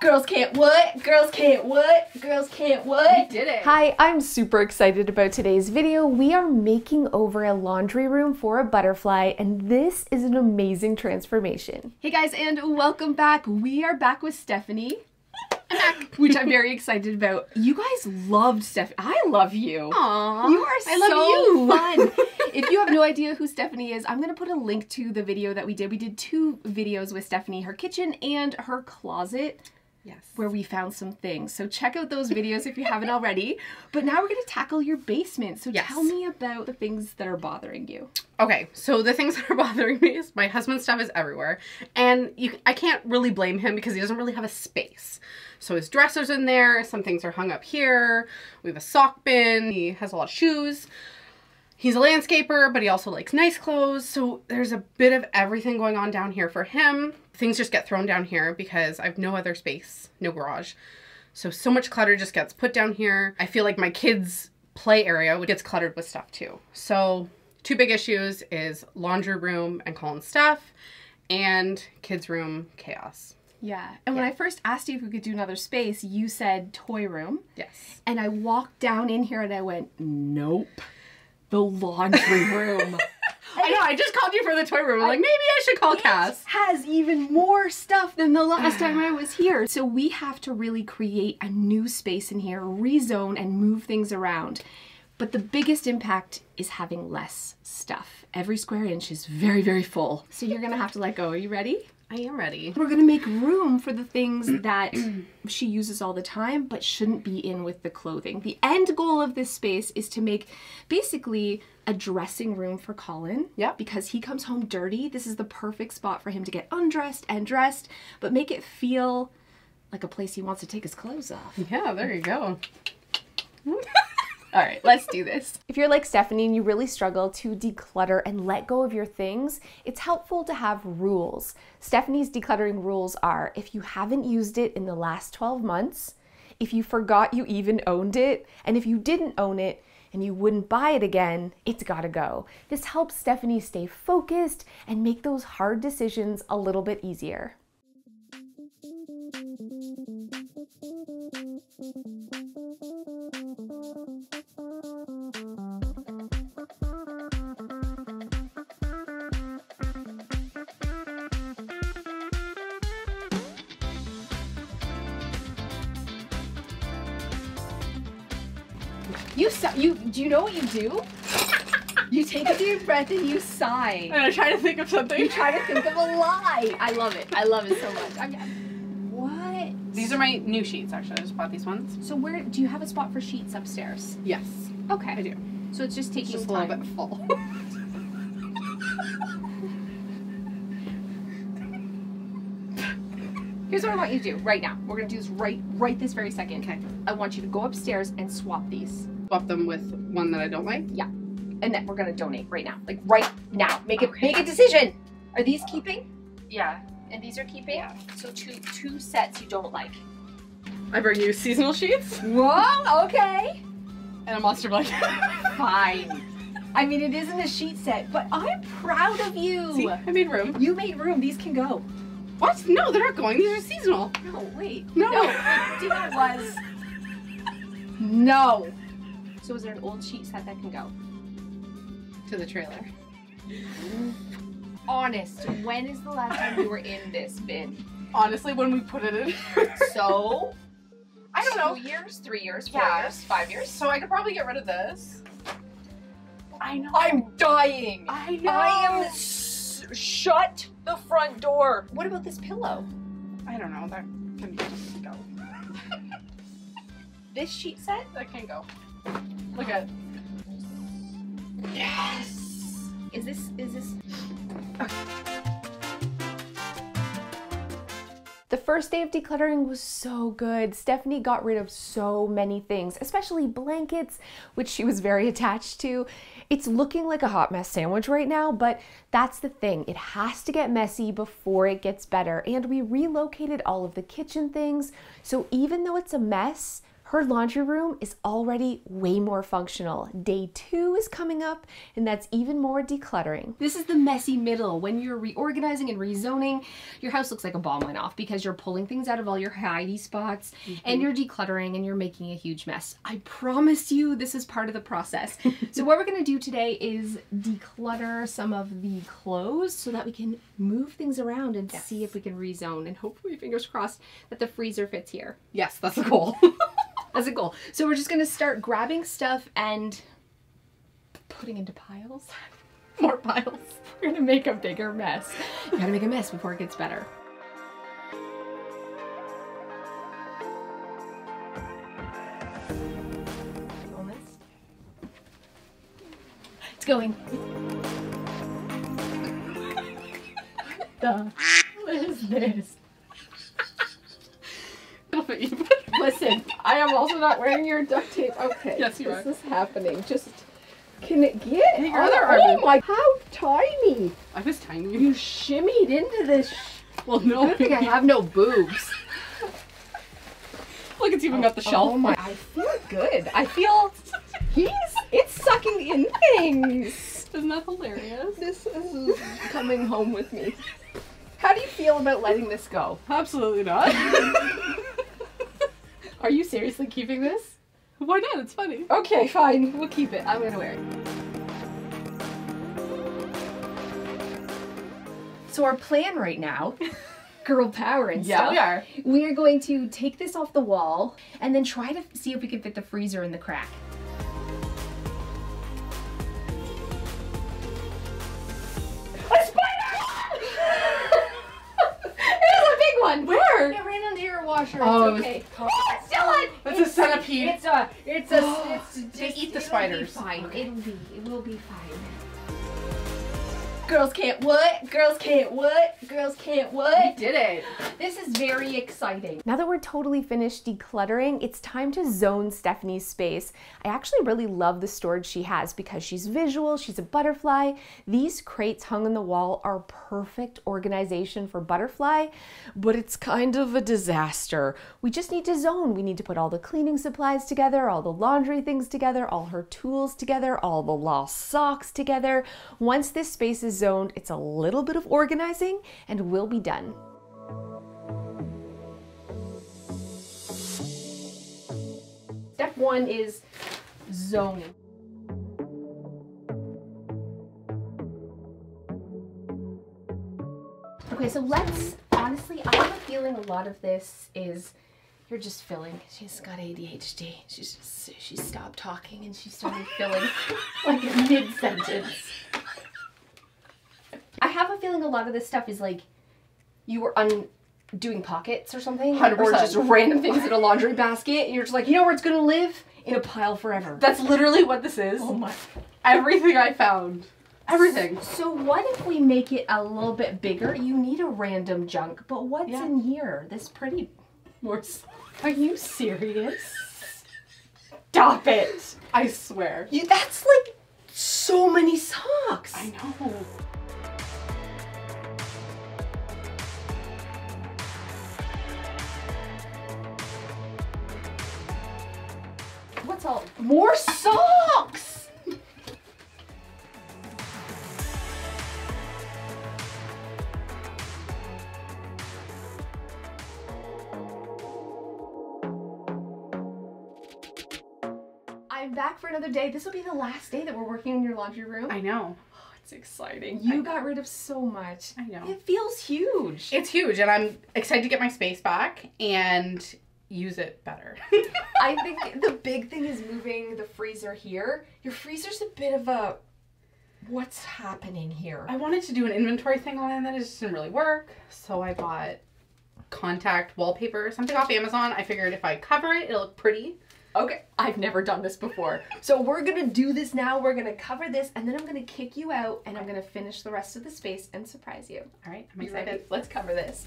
Girls can't what? Girls can't what? Girls can't what? We did it. Hi, I'm super excited about today's video. We are making over a laundry room for a butterfly, and this is an amazing transformation. Hey guys, and welcome back. We are back with Stephanie. Which I'm very excited about. You guys loved Stephanie. I love you. Aww. You are I love so you. fun. if you have no idea who Stephanie is, I'm going to put a link to the video that we did. We did two videos with Stephanie, her kitchen and her closet. Yes. Where we found some things. So check out those videos if you haven't already. But now we're going to tackle your basement. So Yes. tell me about the things that are bothering you. Okay, so the things that are bothering me is my husband's stuff is everywhere, and you, I can't really blame him because he doesn't really have a space. So his dresser's in there, some things are hung up here. We have a sock bin. He has a lot of shoes. He's a landscaper, but he also likes nice clothes. So there's a bit of everything going on down here for him. Things just get thrown down here because I have no other space, no garage. So so much clutter just gets put down here. I feel like my kids' play area gets cluttered with stuff too. So two big issues is laundry room and Colin's stuff and kids' room chaos. Yeah. And when I first asked you if we could do another space, you said toy room. Yes. And I walked down in here and I went, nope. The laundry room. I know, I just called you for the toy room. I'm like, maybe I should call Cas. has even more stuff than the last time I was here. So we have to really create a new space in here, rezone and move things around. But the biggest impact is having less stuff. Every square inch is very, very full. So you're gonna have to let go. Are you ready? I am ready. We're gonna make room for the things that she uses all the time but shouldn't be in with the clothing. The end goal of this space is to make basically a dressing room for Colin. Yeah. Because he comes home dirty. This is the perfect spot for him to get undressed and dressed, but make it feel like a place he wants to take his clothes off. Yeah, there you go. All right, let's do this. If you're like Stephanie and you really struggle to declutter and let go of your things, it's helpful to have rules. Stephanie's decluttering rules are if you haven't used it in the last 12 months, if you forgot you even owned it, and if you didn't own it and you wouldn't buy it again, it's gotta go. This helps Stephanie stay focused and make those hard decisions a little bit easier. You you do you know what you do? You take a deep breath and you sigh. And I'm trying to think of something. You try to think of a lie. I love it. I love it so much. I'm, what? These are my new sheets, actually. I just bought these ones. So where do you have a spot for sheets upstairs? Yes, Okay. I do. So it's just taking It's just a little bit full. Here's what I want you to do right now. We're gonna do this right right this very second. Okay. I want you to go upstairs and swap these. Swap them with one that I don't like. Yeah. And then we're gonna donate right now. Like right now. Make it make a decision. Are these keeping? Yeah. And these are keeping? Yeah. So two two sets you don't like. I bring you seasonal sheets Whoa, okay. and a monster blanket. Fine. I mean it isn't a sheet set, but I'm proud of you. See, I made room. You made room. These can go. What? No, they're not going. These are seasonal. No, wait. No. No, the deal was. No. So is there an old sheet set that can go? To the trailer. Honest, when is the last time you were in this bin? Honestly, when we put it in. So, I don't know. Two years, three years, four Yeah. years, five years. So I could probably get rid of this. I know. I'm dying. I know. I am. S- shut the front door. What about this pillow? I don't know. That can just go. This sheet set? That can go. Look at. Yes. Is this? Is this? The first day of decluttering was so good. Stephanie got rid of so many things, especially blankets, which she was very attached to. It's looking like a hot mess sandwich right now, but that's the thing. It has to get messy before it gets better. And we relocated all of the kitchen things. So even though it's a mess, Her laundry room is already way more functional. Day two is coming up, and that's even more decluttering. This is the messy middle. When you're reorganizing and rezoning, your house looks like a bomb went off because you're pulling things out of all your hidey spots mm-hmm. and you're decluttering and you're making a huge mess. I promise you this is part of the process. so what we're gonna do today is declutter some of the clothes so that we can move things around and see if we can rezone and hopefully fingers crossed that the freezer fits here. Yes, that's the goal. That's a goal. So we're just gonna start grabbing stuff and putting into piles. More piles. We're gonna make a bigger mess. You gotta make a mess before it gets better. It's going. the what is this? Listen, I am also not wearing your duct tape. Okay. Yes, you this are. is happening. Just can it get? Oh, other oh arm is- my! How tiny! I was tiny. You shimmied into this. well, no. I think I have no boobs. Look, it's even got the oh, shelf. Oh my! I feel good. I feel he's. It's sucking in things. Isn't that hilarious? This is coming home with me. How do you feel about letting this go? Absolutely not. Are you seriously keeping this? Why not? It's funny. Okay, fine. We'll keep it. I'm gonna wear it. So our plan right now, girl power and Yeah, stuff. we are. We are going to take this off the wall and then try to see if we can fit the freezer in the crack. A spider! it was a big one. Where? It ran under your washer. Oh, it's okay. It's still on. It's a. It's a, it's a, it's They eat the it'll spiders. Be fine. It'll be, it will be fine. Girls can't what? Girls can't what? Girls can't what? We what? did it. This is very exciting. Now that we're totally finished decluttering, it's time to zone Stephanie's space. I actually really love the storage she has because she's visual, she's a butterfly. These crates hung on the wall are perfect organization for butterfly, but it's kind of a disaster. We just need to zone. We need to put all the cleaning supplies together, all the laundry things together, all her tools together, all the lost socks together. Once this space is zoned, it's a little bit of organizing and we'll be done. Step one is zoning. Okay, so let's honestly, I have a feeling a lot of this is you're just filling. She's got ADHD. She's just she stopped talking and she started filling like mid sentence. I have a feeling a lot of this stuff is like you were undoing pockets or something, or 100%. just random things in a laundry basket, and you're just like, you know where it's gonna live in a pile forever. That's literally what this is. oh my. Everything I found. Everything. So what if we make it a little bit bigger? You need a random junk, but what's Yeah. in here? This pretty. More. Are you serious? Stop it! I swear. You, that's like so many socks. I know. More socks? I'm back for another day. This will be the last day that we're working in your laundry room. I know. Oh, it's exciting. You I- got rid of so much. I know. It feels huge. It's huge, and I'm excited to get my space back and use it better. I think the big thing is moving the freezer here. Your freezer's a bit of a what's happening here? I wanted to do an inventory thing on it, and that just didn't really work. So I bought contact wallpaper, something off Amazon. I figured if I cover it, it'll look pretty. Okay, I've never done this before. So we're gonna do this now. We're gonna cover this and then I'm gonna kick you out and I'm gonna finish the rest of the space and surprise you. All right, I'm You ready? excited. Let's cover this.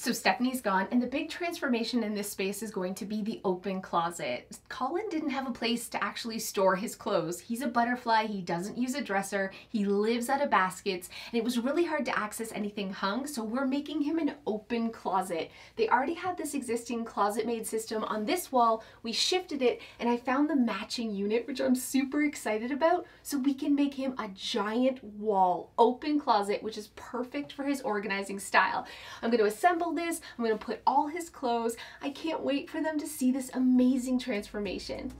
So Stephanie's gone, and the big transformation in this space is going to be the open closet. Colin didn't have a place to actually store his clothes. He's a butterfly, he doesn't use a dresser, he lives out of baskets, and it was really hard to access anything hung, so we're making him an open closet. They already had this existing ClosetMaid system on this wall. We shifted it, and I found the matching unit, which I'm super excited about, so we can make him a giant wall open closet, which is perfect for his organizing style. I'm going to this. I'm to put all his clothes. I can't wait for them to see this amazing transformation.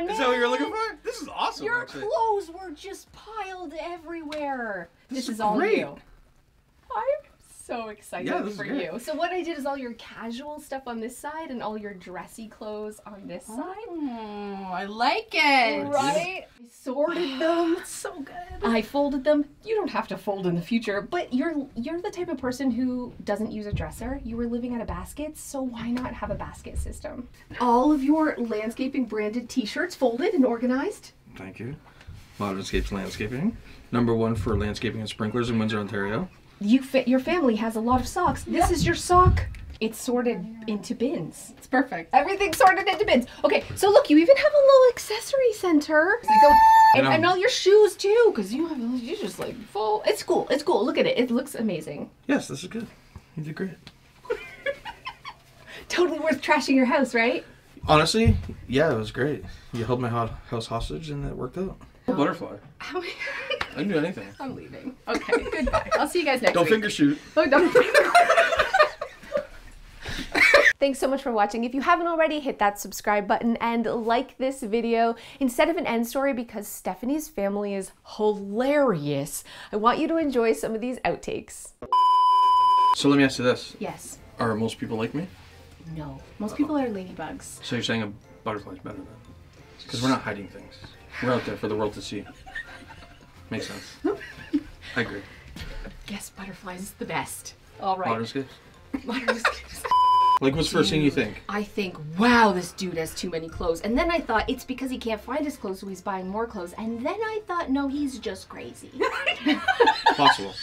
On, man! Is that what you're looking for? This is awesome. Your actually. clothes were just piled everywhere. This, is is all great. you. I'm so excited Yeah, for great. you. So what I did is all your casual stuff on this side and all your dressy clothes on this oh, side. Oh, I like it. Right? I sorted them. It's so good. I folded them. You don't have to fold in the future, but you're you're the type of person who doesn't use a dresser. You were living out of baskets, so why not have a basket system? All of your landscaping branded t-shirts folded and organized. Thank you. Modern Modernscapes Landscaping. Number one for landscaping and sprinklers in Windsor, Ontario. You fit your family has a lot of socks. This is your sock. It's sorted into bins. It's perfect. Everything's sorted into bins. Okay, so look, you even have a little accessory center. So you go, and, know. and all your shoes too, because you have you just like full. It's cool. It's cool. Look at it. It looks amazing. Yes, this is good. You did great. Totally worth trashing your house, right? Honestly, yeah, it was great. You held my house hostage and it worked out. Butterfly. How- I can do anything. I'm leaving. Okay, goodbye. I'll see you guys next time. Don't week. finger shoot. Oh, don't. Thanks so much for watching. If you haven't already, hit that subscribe button and like this video instead of an end story because Stephanie's family is hilarious. I want you to enjoy some of these outtakes. So let me ask you this: yes. Are most people like me? No. Most people are ladybugs. So you're saying a butterfly's better than? Because we're not hiding things. We're out there for the world to see. Makes sense. I agree. Yes, butterflies is the best. All right. Modernscapes. Modernscapes. Like, what's the first thing you think? I think, wow, this dude has too many clothes. And then I thought it's because he can't find his clothes, so he's buying more clothes. And then I thought, no, he's just crazy. Possible.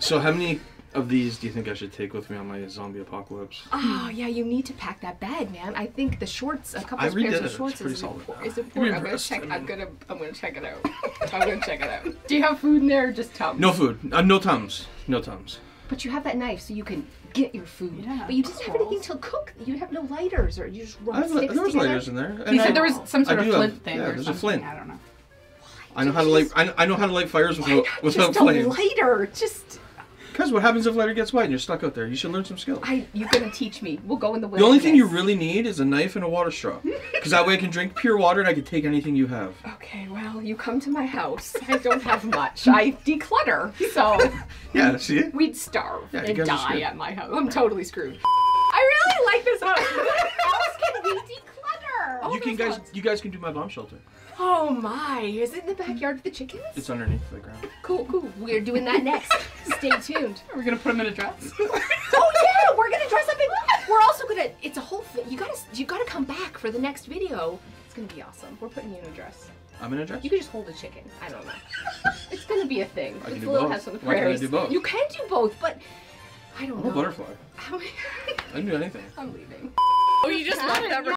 so how many of these do you think I should take with me on my zombie apocalypse? oh, yeah, you need to pack that bag, man. I think the shorts, a couple of pairs of it. Shorts pretty is, solid impor- is important. I'm gonna check. I I'm gonna. I'm gonna check it out. I'm gonna check it out. Do you have food in there, or just tums? No food. Uh, no tums. No tums. But you have that knife, so you can get your food. Yeah, but you didn't have anything to cook. You have no lighters, or you just I rub have, sticks there was together. lighters in there. He and I- said there was some sort I of do have- flint thing yeah, or there's a flint. I don't know. I know how to light. I, I know how to light fires Why without not without just a lighter? Just Because what happens if lighter gets wet and you're stuck out there? You should learn some skills. I. You're gonna teach me. We'll go in the The only thing you really need is a knife and a water straw. Because that way I can drink pure water and I can take anything you have. Okay, well, you come to my house. I don't have much. I declutter, so Yeah, see we'd starve Yeah, and die at my house. I'm totally screwed. I really like this house. What else can we declutter? Oh, you can guys, lots. you guys can do my bomb shelter. Oh my! Is it in the backyard with the chickens? It's underneath the ground. Cool, cool. We're doing that next. Stay tuned. Are we gonna put him in a dress? Oh yeah, we're gonna dress up in. We're also gonna. It's a whole thing. You gotta. You gotta come back for the next video. It's gonna be awesome. We're putting you in a dress. I'm in a dress. You can just hold a chicken. I don't know. It's gonna be a thing. I can it's do a little both. house on the Why can't I do both? You can do both, but I don't I'm a butterfly. How- I can do anything. I'm leaving. oh, you just left that